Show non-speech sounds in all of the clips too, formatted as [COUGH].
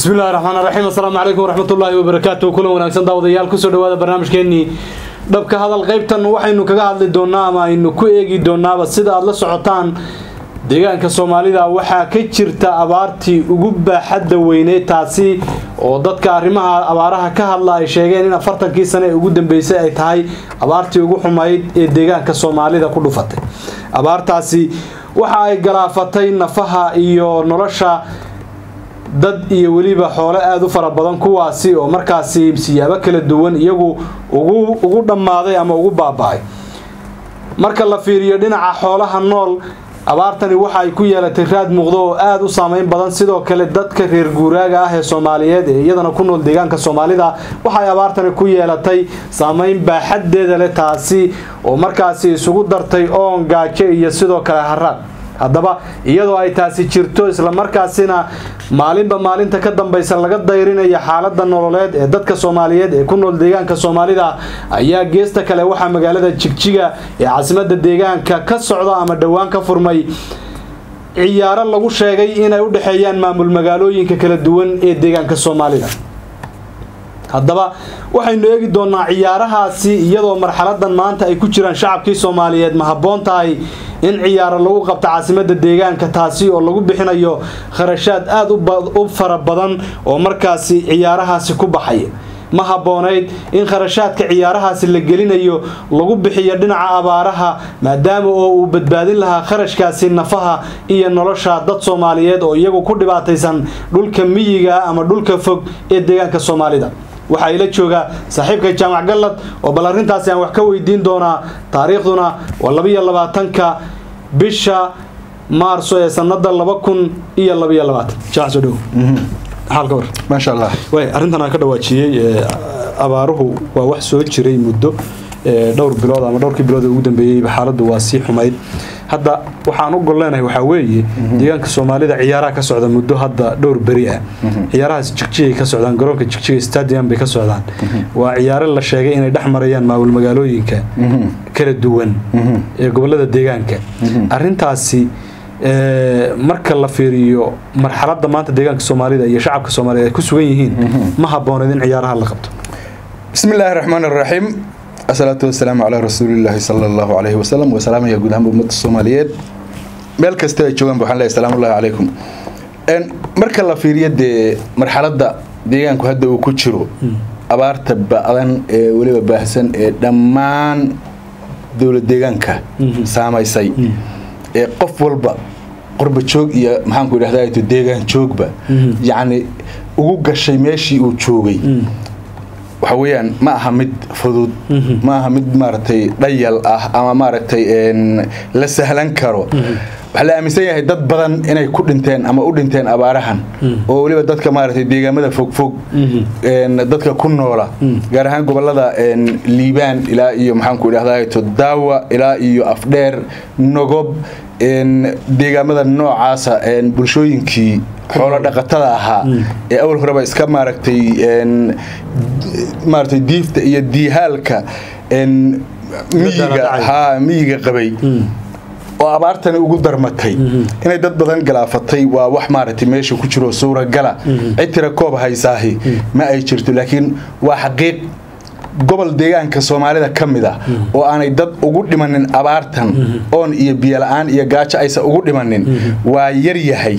bismi illahi raxmaan raxiim assalaamu calaykum waraxmatullaahi wabarakaatu kulan wanaagsan daawadayaal ku soo dhawaada barnaamijkeenii dhabka hadal qaybtan waxaynu kaga hadli doonaa ama aynu ku eegi doonaaba sida aada la socotaan deegaanka soomaalida. Waxaa ka jirta abaartii ugu baaxadda weyneyd taasi oo dadka arrimaha abaaraha ka hadla ay sheegeen in afartankii sane ee ugu dambeysay ay tahay abaartii ugu xumayd ee deegaanka soomaalida ku dhufatay. Abaartaasi waxa ay galaafatay nafaha iyo nolosha dad iyo weliba xoolo aada u fara badan kuwaasi oo markaasi siyaabo kala duwan iyagu ugu dhammaaday ama ugu baaba-ay. Marka la fiiriyo dhinaca xoolaha nool abaartani waxa ay ku yeelatay raad muuqdo oo aada u saameyn badan. Sidoo kale dadka reer guuraaga ah ee soomaaliyeed ee iyadana ku nool deegaanka soomaalida waxay abaartani ku yeelatay saameyn baaxaddeeda leh taasi oo markaasi isugu dartay oon gaajo iyo sidoo kale haraad haddaba iyadoo ay taasi jirto islamarkaasina maalinba maalinta ka dambaysa laga dayrinaya xaalada nololeed ee dadka soomaaliyeed ee ku nool deegaanka soomaalida ayaa geesta kale waxaa magaalada jigjiga ee caasimada deegaanka ka socda ama dhowaan ka furmay ciyaaro lagu sheegay inay u dhexeeyaan maamul magaalooyinka kala duwan ee deegaanka soomaalida. Haddaba waxaynu eegi doonaa ciyaarahaasi iyadoo marxaladan maanta ay ku jiraan shacabkii soomaaliyeed ma habboon tahay in ciyaaro lagu qabto caasimada deegaanka taasi oo lagu bixinayo kharashaad aada u fara badan oo markaasi ciyaarahaasi ku baxaya ma habboonayd in kharashaadka ciyaarahaasi la gelinayo lagu bixiyo dhinaca abaaraha maadaama oo uu badbaadin lahaa kharashkaasi nafaha iyo nolosha dad soomaaliyeed oo iyagu ku dhibaataysan dhulka miyiga ama dhulka fog ee deegaanka soomaalida waxaa ila jooga saaxiibka jaamac gallad oo bal arrintaasi aan wax ka weydiin doonaa taariikhduna waa labaiyo labaatanka bisha maarso ee sanada laba kun iyo labaiyo labaatan. Jaamac soo dhow. Xaalka war maasha allah. Way arrintan aan ka dhawaajiyey abaaruhu waa wax soo jiray muddo dhowr bilood ama dhowrkii bilood ee ugu dambeeyeyba xaaladdu waa sii xumayd. Hadda waxaan u golleenahay waxaa weeye deegaanka soomaalida ciyaaraha ka socda muddo hadda dhowr beri ah. Ciyaarahaas jigjigay ka socdaan garoonka jigjiga stadium bay ka socdaan. Waa ciyaaro la sheegay inay dhex marayaan maamul magaalooyinka kala duwan ee gobollada deegaanka. Arintaasi marka la fiiriyo marxalada maanta deegaanka soomaalida iyo shacabka soomaaliyed ay ku sugan yihiin ma habbooneed in ciyaaraha la qabto. Bismi illaahi raxmaan raxiim asalaatu wasalaamu calaa rasuulilaahi sala allahu calayhi wasalam wasalaamaya guud ahaanba ummadda soomaaliyeed. Meel kasta ay joogaanba waxaan leeyahay salaamullahi calaykum marka la fiiriyo dee marxaladda deegaanku hadda uu ku jiro abaarta ba'dan ee weliba baahsan ee dhammaan dowlad deegaanka saamaysay ee qof walba qorba joog iyo maxaanku idhahdaa deegaan joogba yacni ugu gashay meeshii uu joogay waxa weeyaan ma aha mid fudud ma aha mid maaragtay dhayal ah ama maaragtay la sahlan karo. Waxaa la aaminsan yahay dad badan inay ku dhinteen ama u dhinteen abaarahan. Oo weliba dadka maaragtay deegaamada fogfog dadka ku noola. Gaar ahaan gobollada liibaan ilaa iyo maxaanku idhahdaa daawa ilaa iyo afdheer nogob deegaamada noocaasa bulshooyinkii xoolo dhaqatada ahaa ee awal horeba iska maaragtay maaragtay diifta iyo diihaalka miyiga miyiga qabay. Oo abaartani ugu darmatay. Inay dad badan galaafatay waa wax maaragtay meesha ku jiro suuragala cid tira koob haysaahi ma ay jirto laakiin waa xaqiiq gobol deegaanka soomaalida ka mid ah oo aanay dad ugu dhimanin abaartan oon iyo biyola-aan iyo gaajo aysan ugu dhimanin waa yaryahay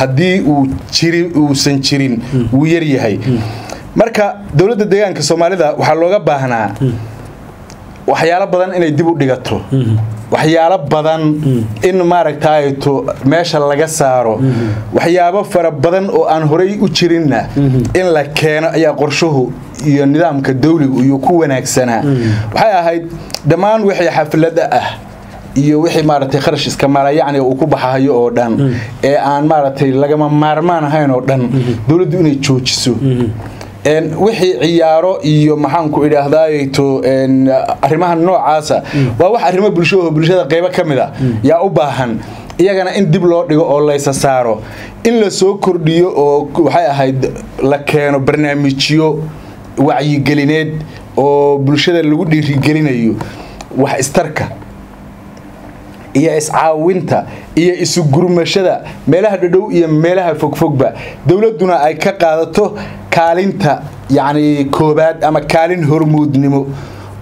haddii uu jiri uusan jirin wuu yaryahay marka dowladda deegaanka soomaalida waxaa looga baahnaa waxyaalo badan inay dib u dhigato. Waxyaalo badan in maaragtayto meesha laga saaro. Waxyaabo fara badan oo aan horay u jirinna in la keeno ayaa qorshuhu iyo nidaamka dawligu iyo ku wanaagsanaa waxay ahayd dhammaan wixii xaflada ah iyo wixii maaragtay kharash iska mala yacni uu ku baxahayo oo dhan ee aan maaragtay lagama maarmaan ahayn oo dhan. Dowladdu inay joojiso. Wixii ciyaaro iyo maxaanku idhaahdaato arrimaha noocaasa waa wax arrimo bulsho bulshada qeybo ka mid a yaa u baahan iyagana in dib loo dhigo oo laysa saaro. In la soo kordhiyo oo waxay ahayd la keeno barnaamijyo wacyigelineed oo bulshada lagu dhiirigelinayo wax istarka iyo iscaawinta iyo isugurmashada meelaha dhadhow iyo meelaha fogfogba. Dowladduna ay ka qaadato kaalinta yacni koobaad ama kaalin hormuudnimo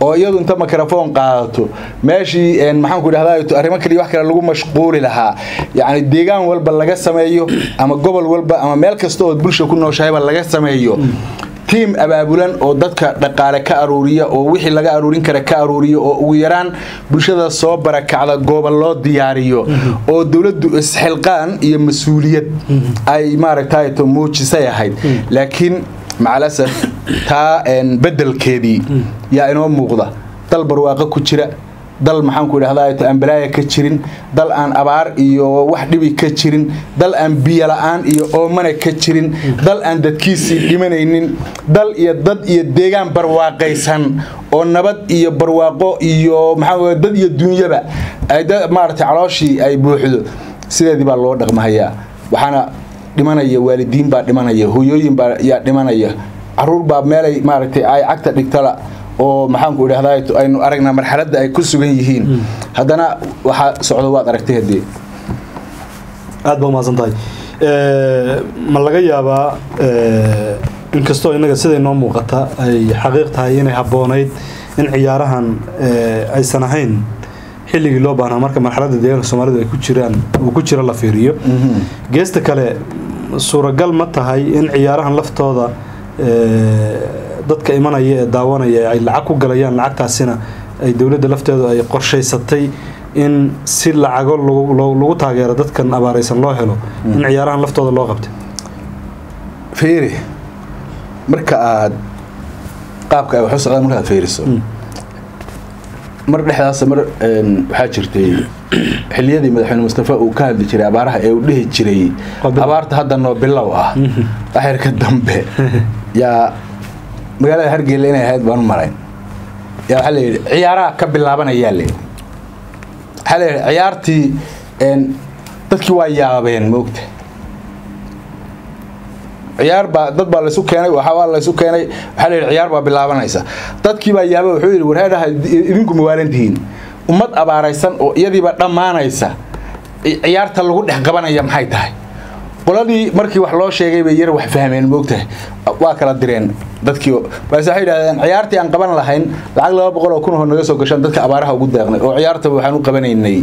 oo iyadu inta mikrofon qaadato. Meeshii maxaanku idhahdaa arrimo kaliya wax kale lagu mashquuli lahaa. Yacni deegaan walba laga sameeyo ama gobol walba ama meel kasta ood bulsha ku nooshahayba laga sameeyo tiim abaabulan oo dadka dhaqaale ka aruuriya oo wixii laga aruurin kara ka aruuriya oo ugu yaraan bulshada soo barakacda gooba loo diyaariyo oo dowladdu isxilqaan iyo mas'uuliyad ay maaragtay muujisay ahayd. Laakiin macalasaf taa bedelkeedii yaa inoo muuqda. Dal barwaaqo ku jira dal maxaanku idhahdaa aan balaaya ka jirin dal aan abaar iyo wax dhibi ka jirin dal aan biyo la'aan iyo oomana ka jirin dal aan dadkiisii dhimanaynin dal iyo dad iyo deegaan barwaaqaysan oo nabad iyo barwaaqo iyo maxaa dad iyo duunyaba ay maaragtay calooshii ay buuxdo sideedii baa loo dhaqmahayaa waxaana dhimanaya waalidiin baa dhimanaya hooyooyin baa yaa dhimanaya carruur baa meelay maaragtay ay cagta dhigtala oo maxaanku idhahdaa aynu aragnaa marxaladda ay ku sugan yihiin. Haddana waxaa socdo waad aragtay haddii. Aad baa umahadsan tahay. Ma laga yaabaa inkastoo innaga siday noo muuqata ay xaqiiq tahay inay habboonayd in ciyaarahan aysan ahayn xilligii loo baahnaa marka marxaladda deegaanka soomaalidu ay ku jiraan uu ku jiro la fiiriyo. Geesta kale suuragal ma tahay in ciyaarahan laftooda dadka imanaya ee daawanaya ay lacag ku galayaan lacagtaasina ay dowladda lafteedu ay qorshaysatay in si lacago lagu taageero dadkan abaaraysan loo helo in ciyaarahan laftooda loo qabtay. Fiiri marka aad qaabka ay wax u socdaan markaad fiiriso mar dhexdaas mar waxaa jirtay [CLEARS THROAT] xiliyadii madaxweyne mustafa uu ka hadli jiray abaaraha ee uu dhihi jiray abaarta hadda noo bilow ah. Axirka dambe. [LAUGHS] Yaa magaalada hargeyla inay ahayd baan u marayn yaa waxaa layidhi ciyaaraha ka bilaabanayaa layidhi waxaa layidhi ciyaartii dadkii waa yaabeen moogta ciyaar baa dad baa laysu keenay waxaa laysu keenay waxaa layidhi ciyaar baa bilaabanaysa. Dadkii baa yaaba wuxuu yidhi warheedhaha idinku mawaalantihiin ummad abaaraysan oo iyadiiba dhammaanaysa ciyaarta lagu dhex qabanaya maxay tahay qoladii markii wax loo sheegay bay yar wax fahmeen moogtahay waa kala direen. Dadkii balse waxay yidhahdeen ciyaartii aan qaban lahayn lacag laba boqol oo kun oo naga soo gashaan dadka abaaraha ugu deeqnay oo ciyaartaba waxaan u qabanaynay.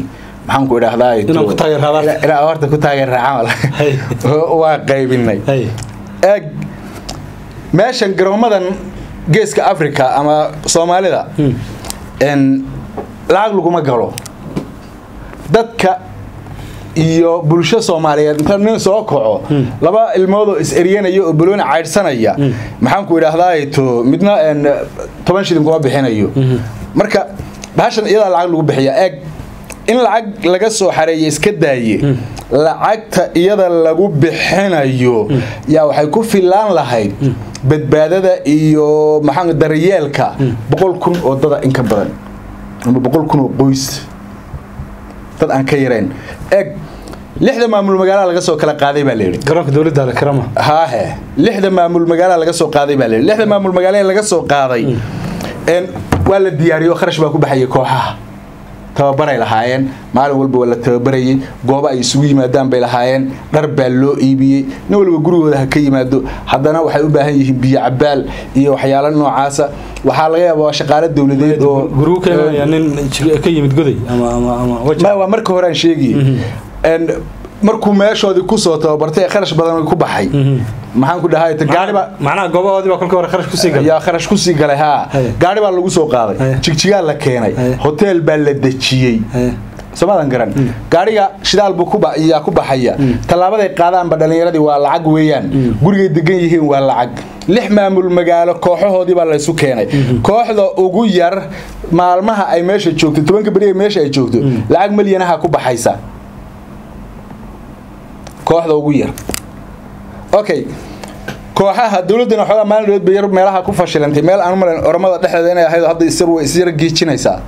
Maxaan ku idhahdaa horta ku taageerraa camal waa [LAUGHS] qaybinay eeg meeshan garoomadan geeska africa ama soomaalida lacag laguma galo. Dadka iyo bulsho soomaaliyeed inta nin soo kaco laba ilmoodoo is-eryanaya oo balooni caydhsanaya maxaanku idhaahdaa to midna toban shilin kuma bixinayo. Marka bahashan iyadaa lacag lagu bixiya eeg in lacag laga soo xareeya iska daaye lacagta iyada lagu bixinayo yaa waxay ku filaan lahayd badbaadada iyo maxaa daryeelka boqol kun oo dada in ka badan ama boqol kun oo qoys dad aan ka yarayn eeg lixda maamul magaala laga soo kala qaaday baa layidhi garoonka dowladda karama haahe. Lixda maamul magaala laga soo qaaday baa layidhi lixda maamul magaala laga soo qaaday waa la diyaariyo kharash baa ku baxayay kooxaha. Tababaray lahaayeen. Maalin walba waa la tababarayay. Goobo ay isugu yimaadaan bay lahaayeen. Dhar baa loo iibiyey. Nin walba gurigooda ha ka yimaado. Haddana waxay u baahan yihiin biyo cabaal iyo waxyaalo noocaasa. Waxaa laga yaaba waa shaqaalo dowladeed oo waa marka hore aan markuu meeshoodii ku soo tababartay ee kharash badan ku baxay. Maxaan ku dhahay gaariba macnaha goobahoodii baa kolka hore kharash ku sii galay. Haa. Gaari baa lagu soo qaaday. Jigjigaa la keenay. Hotel baa la dejiyey. Somadan garan. Gaariga shidaal buu yaa ku baxaya. Tallaabaday qaadaanba dhallinyaradii waa lacag weeyaan. Gurigay degan yihiin waa lacag. Lix maamul magaalo kooxahoodii baa laysu keenay. Kooxda ugu yar maalmaha ay meesha joogto tobanka beri meesha ay joogto lacag milyanaha ku baxaysa kooxda ugu yar. Okay kooxaha dowladdana xoogaa maalin dhoweed bay yar meelaha ku fashilantay. Meel aan umalayn oromada dhexdeeda inay ahayd hadda isir way isyar giijinaysaa.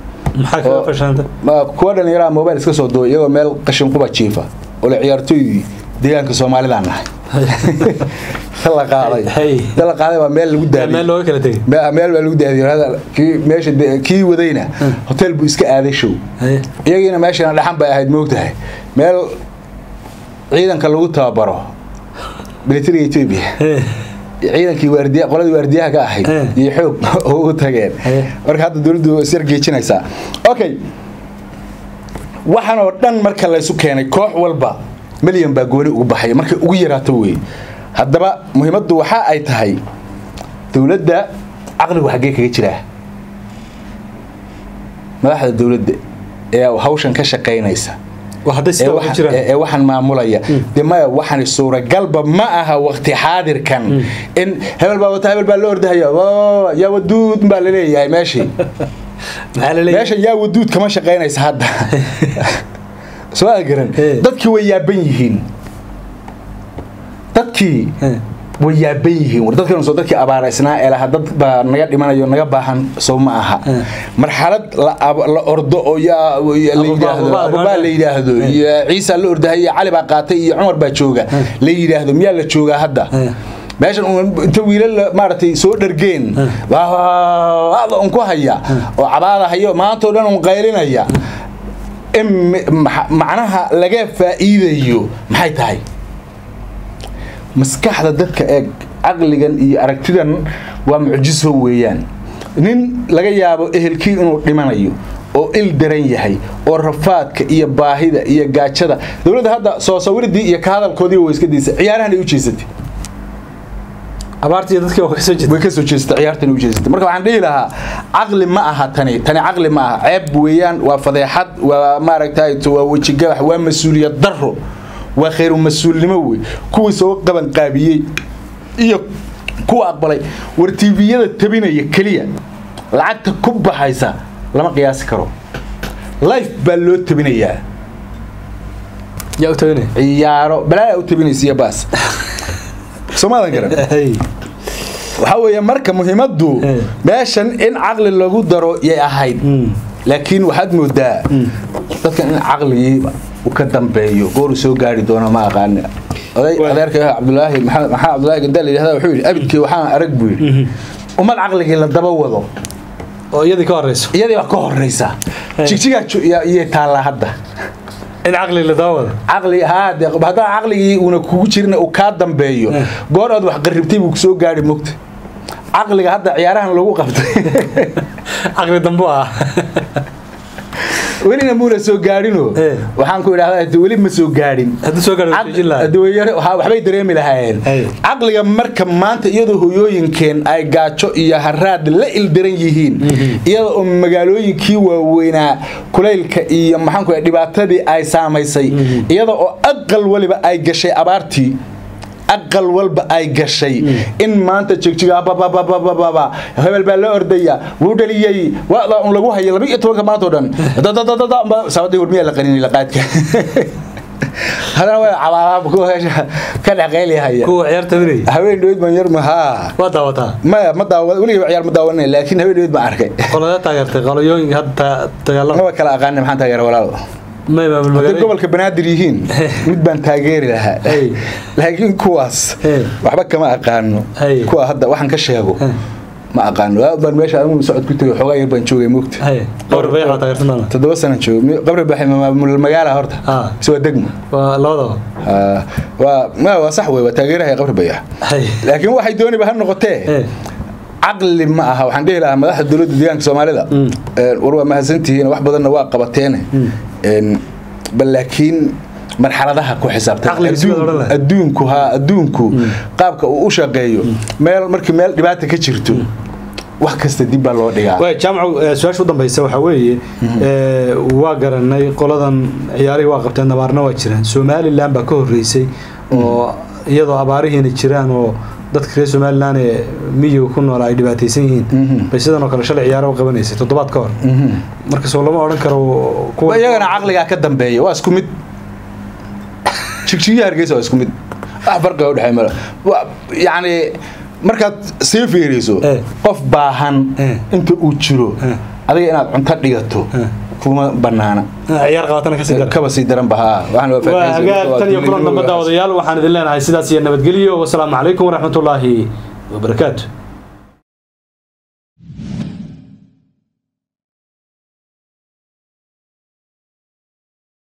Kuwa dhalinyaraha mobile iska soo iyagoo meel qashin quba jiifa. Oo la ciyaartooydii deegaanka soomaalidaan nahay. [LAUGHS] La qaaday. Waa meel lagu meel daadiyey. looga kala tegay Me- meel baa lagu daadiyey. Meesha kii wadayna hotel buu iska aaday show. Haye. iyagiina meeshana dhaxan bay ahayd moogtahay meel ciidanka lagu tababaro militariga etoobiya Haye. ciidankii qoladii waardiyaha ka ahayd Eh. iyo xoog [LAUGHS] ugu tageen Eh. marka hadda dowladdu isyar geejinaysaa okay waxaan oo dhan marka laysu keenay koox walba milyan baa gooni ugu baxaya markay ugu yaraato wey haddaba muhiimaddu waxa ay tahay dowladda caqligu xaggee kaga jiraa madaxda dowladda ee hawshan ka shaqaynaysa hadday ee waxaan- maamulaya. De maya waxaan suuragalba ma aha waqti xaadirkan. In hebel baa wata hebel baa la ordahaya yaa waduud baa la leeyahay meeshii. [LAUGHS] Meesha yaa waduud kama shaqaynaysa hadda. [LAUGHS] Soo garan. Dadkii way yaaban yihiin. Dadkii. Way yaaban yihiin. War dadkan soo dadkii abaaraysnaa ee dad baa naga dhimanayo naga baahan soo ma aha. Eh. marxalad la ordo oo Abubaa- la yidhaahdo Eh. iyo ciisa la ordahay iyo cali baa qaatay iyo cumar baa jooga. La yidhaahdo miyaa la joogaa hadda? Eh. meeshan inta wiilal maaragtay soo dhargeen. Ada un ku haya oo cabaada hayo maantao dhan un qaylinaya in macnaha laga faa'iidayo maxay tahay maskaxda dadka eeg caqligan iyo aragtidan waa mucjiso weeyaan. Nin laga yaabo ehelkii inuu dhimanayo oo il daran yahay oo rafaadka iyo baahida iyo gaajada dowladda hadda soo sawiridii iyo ka hadalkoodii way iska diisay. Ciyaarahan ay u jeesatay. Abaartii dadkii way ka soo jeesatay ciyaartan u jeesatay. Marka waxaan dhihi lahaa caqli ma aha tani tani caqli ma aha. Ceeb weeyaan waa fadeexad waa maaragtay waa wejigabax waa mas'uuliyad daro waa khayru mas'uulnimo wey. Kuwii soo qaban qaabiyey iyo kuwa aqbalay. War tviyada tabinaya keliya. Lacagta ku baxaysa lama qiyaasi karo. Life baa loo tabinayaa. Yaa u taganay ciyaaro. Balaayaa u tabinaysiya baas. Soomaadan garan. Waxaa weeye marka muhiimaddu meeshan in caqli lagu daro yay ahayd. Mm. laakiin waxaad moodaa dadkan in caqligii ka dambeeyo goor uu soo gaari doono ma aqaani adeerka cabdulaahi maxamed maxaa cabdulaahi gadaal la wuxuu yidhi abidkii waxaan arag buu yidhi. Ummad caqligii la daba wado. Oo iyadii ka horeyso iyadii baa ka horeysa Eh. jigjigaa iyay taallaa hadda. In caqli la daawado caqli haa dee caqligii uuna kugu jirin uu kaa dambeeyo. Eh. goor aad wax qarribtay buu ku soo gaari mogta caqliga hadda ciyaarahan lagu qabtay. [LAUGHS] Caqli dambu ah [LAUGHS] welina muuna soo gaadhinoo Eh. waxaan ku idhahdaa hade weli ma soo gaadhin. Waxbay dareemi lahaayeen. Hey. caqliga marka maanta iyadoo hoyooyinkeen ay gaajo iyo haraad la ildaran yihiin iyada oo magaalooyinkii waaweynaa kulaylka iyo maxaanku dhibaatadii ay saamaysay iyada oo aqal waliba ay gashay abaartii aqal walba ay gashay. In maanta jigjiga hebel baa la ordaya. Wuu dhaliyey wada un lagu hayay laba iyo tobanka maanta oo dhan. Warmiyaa la qaninay laqaadka [LAUGHS] hadana waa cabaalaha kuwa meesha ka dhaqaylihaya kuwa ciyaar tabinaya haween dhaweyd baan yar mahaa waa daawataa maya ma daawa weligiiba ciyaar ma daawanay laakiin haween dhaweyd baan arkay magaalo gobolka banaadir yihiin mid baan taageeri lahaa laakiin kuwaas waxba kama aqaano kuwa hadda waxaan ka sheego ma aqaano waa baan meesha anigu socod ku tegay xoogaa yar baan joogay moogta toddoba sana joogo Mi- qabri maamul magaala horta mise waa degmo waa labadaba waa sax wey waa taageerahay qabri bayax laakiin waxay dooniba ha noqotee caqli ma aha waxaan dhihi lahaa madaxda dowladda deegaanka soomaalida war waa mahadsantihiin wax badanna waa qabateene Een, bal laakiin marxaladaha ku xisaabtan Caqliga sidoo Adduun- odhan lahaa. adduunku ha adduunku qaabka uu u shaqeeyo meel markii meel dhibaata ka jirto wax kasta dib baa loo dhigaa. Way jaamacu eh, su'aasha u dambaysa waxaa weeye eh, waa garanay qoladan ciyaarihii waa qabteen nabaarna waa jiraan somalilan baa ka horeysay oo iyadoo abaarihiina jiraan oo dadka reer somalilan ee miyiga ku nool ay dhibaataysan yihiin Mhm. bay sidan oo kale shalay ciyaaro u qabanaysay toddobaad ka hor Mhm. marka soo lama odhan karo iyagana caqligaa ka dambeeya waa isku mid jigjigiya hargeysa waa isku mid wax farqiga udhexeey male Waa- yacni markaad sii fiiriso Eh. qof baahan Eh. inta uu jiro Eh. adiga inaad cunto dhigato. Kuma banaana ciyaar qabatana ka sii dar kaba sii daran bahaa. Waxaan waa waa faahfaahsan- hagaag tan iyo kulan damba daawadayaal waxaan idin leenahay sidaas iyo nabadgelyo. Wasalaamu calaykum waraxmatullaahi wabarakaatu